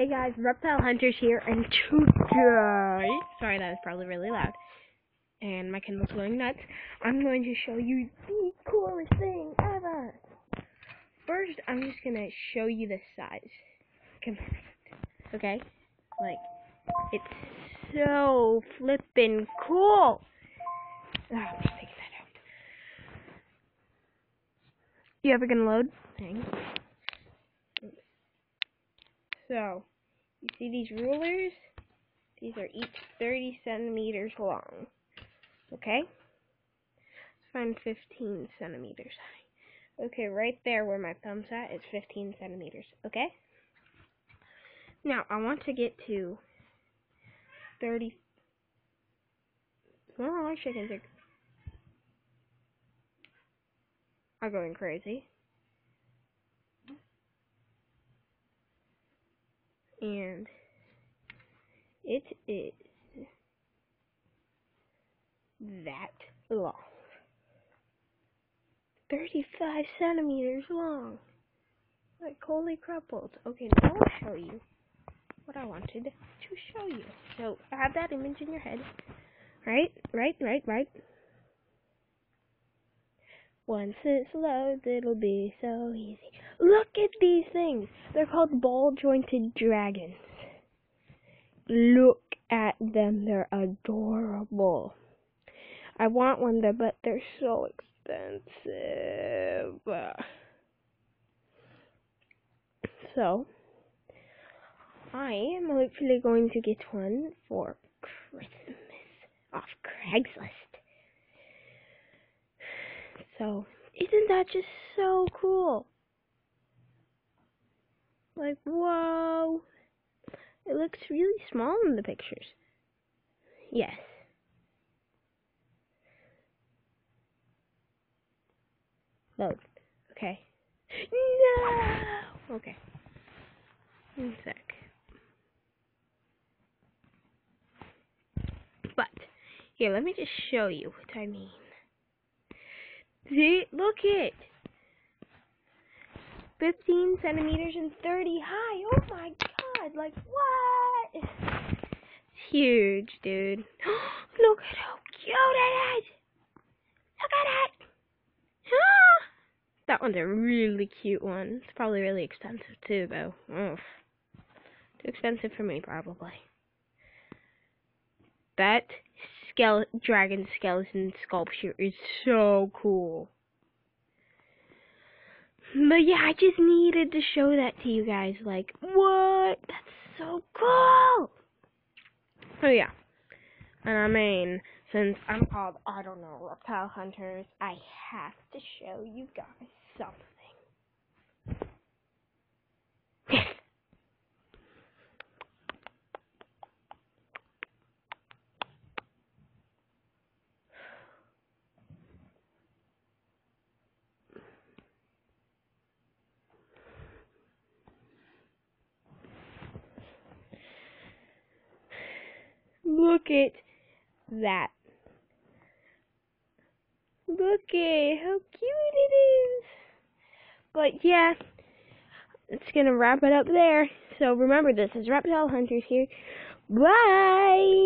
Hey guys, Reptile Hunters here, and today, sorry that was probably really loud, and my Kindle's going nuts, I'm going to show you the coolest thing ever. First, I'm just going to show you the size comparison, okay? Like, it's so flippin' cool. Oh, I'm just taking that out. You ever gonna load? Thanks. So, you see these rulers? These are each 30 centimeters long. Okay? Let's find 15 centimeters high. Okay, right there where my thumb's at is 15 centimeters. Okay? Now, I want to get to 30. Oh, my chickens are going crazy. And it is that long. 35 centimeters long. Like, holy crumples. Okay, now I'll show you what I wanted to show you. So, have that image in your head. Right, right, right, right. Once it's loads, it'll be so easy. Look at these things. They're called ball jointed dragons. Look at them. They're adorable. I want one there, but they're so expensive. So, I am hopefully going to get one for Christmas off Craigslist. So, isn't that just so cool? Like, whoa. It looks really small in the pictures. Yes. Load. Okay. No! Okay. One sec. But, here, let me just show you what I mean. See, look it. 15 centimeters and 30 high. Oh my god, like what? It's huge, dude. look at how cute it is. Look at it. that one's a really cute one. It's probably really expensive too, though. Oof. Too expensive for me, probably. That skeleton, dragon skeleton sculpture is so cool. But yeah, I just needed to show that to you guys. Like, what? That's so cool. Oh yeah. And I mean, since I'm called, I don't know, Reptile Hunters, I have to show you guys something. Look at that. Look at how cute it is. But yeah, it's gonna wrap it up there. So remember, this is Reptile Hunters here. Bye!